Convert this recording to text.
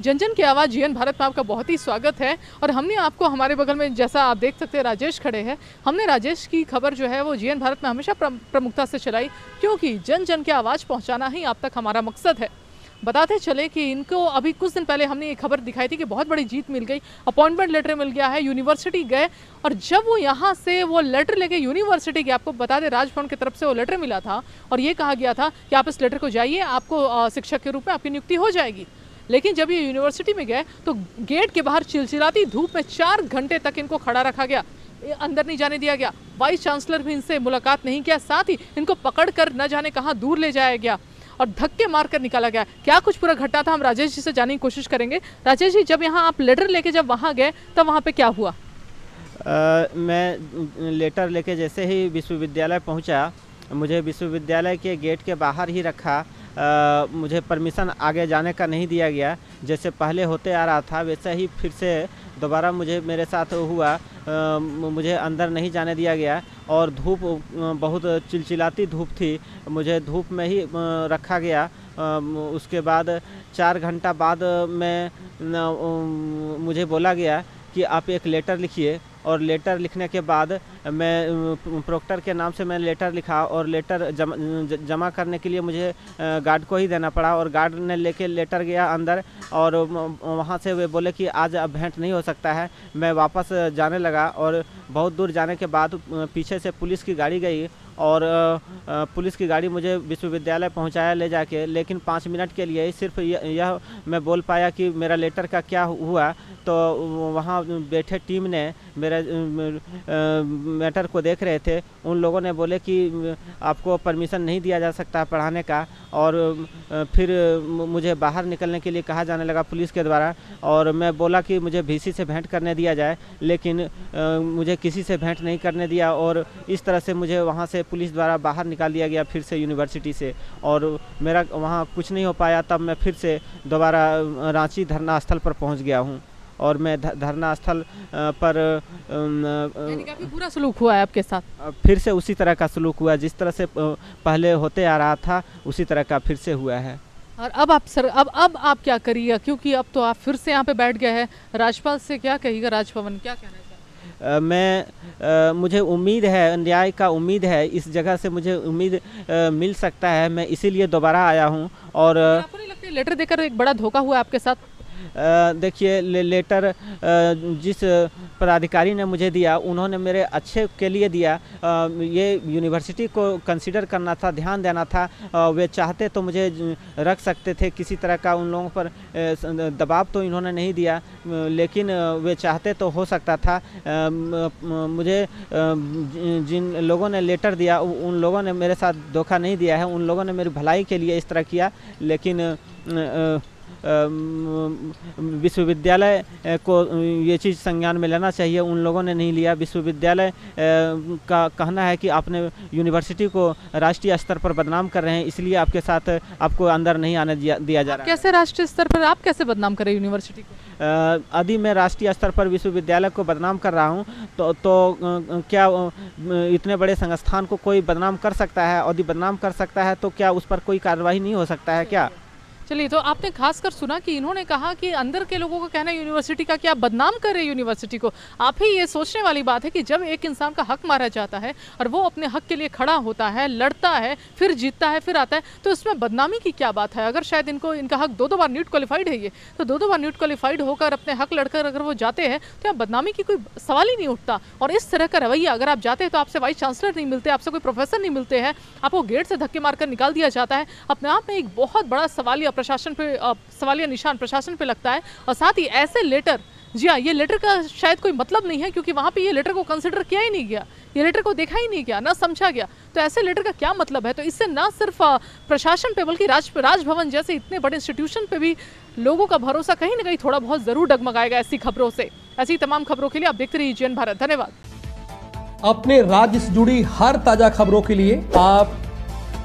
जन जन की आवाज़ जीएन भारत में आपका बहुत ही स्वागत है। और हमने आपको हमारे बगल में जैसा आप देख सकते हैं, राजेश खड़े हैं। हमने राजेश की खबर जो है वो जीएन भारत में हमेशा प्रमुखता से चलाई, क्योंकि जन जन की आवाज़ पहुंचाना ही आप तक हमारा मकसद है। बताते चले कि इनको अभी कुछ दिन पहले हमने ये खबर दिखाई थी कि बहुत बड़ी जीत मिल गई, अपॉइंटमेंट लेटर मिल गया है, यूनिवर्सिटी गए, और जब वो यहाँ से वो लेटर लेके यूनिवर्सिटी गए, आपको बता दें, राजभवन की तरफ़ से वो लेटर मिला था, और ये कहा गया था कि आप इस लेटर को जाइए, आपको शिक्षक के रूप में आपकी नियुक्ति हो जाएगी। लेकिन जब ये यूनिवर्सिटी में गए तो गेट के बाहर चिलचिलाती धूप में चार घंटे तक इनको खड़ा रखा गया। अंदर नहीं जाने दिया गया। वाइस चांसलर भी इनसे मुलाकात नहीं किया साथ ही इनको पकड़ कर न जाने कहाँ दूर ले जाया गया और धक्के मार कर निकाला गया। क्या कुछ पूरा घटना था हम राजेश जी से जानने की कोशिश करेंगे। राजेश जी जब यहाँ आप लेटर लेके जब वहाँ गए तब वहाँ पे क्या हुआ? अ, मैं लेटर लेके जैसे ही विश्वविद्यालय पहुँचा मुझे विश्वविद्यालय के गेट के बाहर ही रखा। अ, मुझे परमिशन आगे जाने का नहीं दिया गया। जैसे पहले होते आ रहा था वैसे ही फिर से दोबारा मुझे मेरे साथ हुआ। अ, मुझे अंदर नहीं जाने दिया गया और धूप बहुत चिलचिलाती धूप थी। मुझे धूप में ही रखा गया। उसके बाद चार घंटा बाद में मुझे बोला गया कि आप एक लेटर लिखिए। और लेटर लिखने के बाद मैं प्रोक्टर के नाम से मैंने लेटर लिखा और लेटर जमा जमा करने के लिए मुझे गार्ड को ही देना पड़ा और गार्ड ने लेके लेटर गया अंदर और वहाँ से वे बोले कि आज अब भेंट नहीं हो सकता है। मैं वापस जाने लगा और बहुत दूर जाने के बाद पीछे से पुलिस की गाड़ी गई और पुलिस की गाड़ी मुझे विश्वविद्यालय पहुँचाया ले जाके। लेकिन पाँच मिनट के लिए सिर्फ़ यह मैं बोल पाया कि मेरा लेटर का क्या हुआ। तो वहाँ बैठे टीम ने मेरे मैटर को देख रहे थे। उन लोगों ने बोले कि, आपको परमिशन नहीं दिया जा सकता पढ़ाने का। और फिर मुझे बाहर निकलने के लिए कहा जाने लगा पुलिस के द्वारा और मैं बोला कि मुझे वीसी से भेंट करने दिया जाए, लेकिन मुझे किसी से भेंट नहीं करने दिया और इस तरह से मुझे वहाँ से पुलिस द्वारा बाहर निकाल दिया गया फिर से यूनिवर्सिटी से और मेरा वहाँ कुछ नहीं हो पाया तब मैं फिर से दोबारा रांची धरना स्थल पर पहुँच गया हूँ। और मैं धरना स्थल पर काफ़ी बुरा सलूक हुआ है आपके साथ। फिर से उसी तरह का सलूक हुआ जिस तरह से पहले होते आ रहा था उसी तरह का फिर से हुआ है। और अब आप सर अब अब आप क्या करिएगा? क्योंकि अब तो आप फिर से यहाँ पे बैठ गए हैं। राज्यपाल से क्या कहिएगा? राजभवन क्या कहना अ, मैं अ, मुझे उम्मीद है न्याय का उम्मीद है इस जगह से मुझे उम्मीद अ, मिल सकता है। मैं इसीलिए दोबारा आया हूँ और आपको नहीं लगता लेटर देकर एक बड़ा धोखा हुआ आपके साथ? देखिए ले, लेटर जिस पदाधिकारी ने मुझे दिया उन्होंने मेरे अच्छे के लिए दिया। ये यूनिवर्सिटी को कंसिडर करना था ध्यान देना था। वे चाहते तो मुझे रख सकते थे किसी तरह का उन लोगों पर दबाव तो इन्होंने नहीं दिया। लेकिन वे चाहते तो हो सकता था। मुझे जिन लोगों ने लेटर दिया उन लोगों ने मेरे साथ धोखा नहीं दिया है। उन लोगों ने मेरी भलाई के लिए इस तरह किया। लेकिन विश्वविद्यालय को ये चीज़ संज्ञान में लेना चाहिए। उन लोगों ने नहीं लिया। विश्वविद्यालय का कहना है कि आपने यूनिवर्सिटी को राष्ट्रीय स्तर पर बदनाम कर रहे हैं इसलिए आपके साथ आपको अंदर नहीं आने दिया, जा रहा है। कैसे राष्ट्रीय स्तर पर आप कैसे बदनाम करें यूनिवर्सिटी को? यदि मैं राष्ट्रीय स्तर पर विश्वविद्यालय को बदनाम कर रहा हूँ तो तो क्या इतने बड़े संस्थान को कोई बदनाम कर सकता है? यदि बदनाम कर सकता है तो क्या उस पर कोई कार्रवाई नहीं हो सकता है क्या? चलिए तो आपने खास कर सुना कि इन्होंने कहा कि अंदर के लोगों का कहना है यूनिवर्सिटी का कि आप बदनाम कर रहे हैं यूनिवर्सिटी को। आप ही ये सोचने वाली बात है कि जब एक इंसान का हक मारा जाता है और वो अपने हक के लिए खड़ा होता है, लड़ता है, फिर जीतता है, फिर आता है तो इसमें बदनामी की क्या बात है? अगर शायद इनको, इनका हक दो दो बार न्यूट क्वालिफाइड है ये तो दो दो बार न्यूट क्वालिफाइड होकर अपने हक लड़कर अगर वो जाते हैं तो यहाँ बदनामी की कोई सवाल ही नहीं उठता। और इस तरह का रवैया अगर आप जाते हैं तो आपसे वाइस चांसलर नहीं मिलते, आपसे कोई प्रोफेसर नहीं मिलते हैं, आपको गेट से धक्के मारकर निकाल दिया जाता है। अपने आप में एक बहुत बड़ा सवालिया प्रशासन पे सवालिया निशान प्रशासन पे लगता है। और साथ ही ऐसे लेटर, जी हाँ ये लेटर का शायद कोई मतलब नहीं है, क्योंकि वहाँ पे ये लेटर को कंसिडर किया ही नहीं गया। ये लेटर को देखा ही नहीं गया, ना समझा गया। तो ऐसे लेटर का क्या मतलब है? तो इससे ना सिर्फ़ प्रशासन पे, बल्कि राज, राजभवन जैसे इतने बड़े इंस्टीट्यूशन पे भी लोगों का भरोसा कहीं ना कहीं थोड़ा बहुत ज़रूर डगमगाएगा ऐसी खबरों से। ऐसी तमाम खबरों के लिए आप देखते रहिए जीएन भारत। धन्यवाद। अपने राज्य से जुड़ी हर ताज़ा खबरों के लिए आप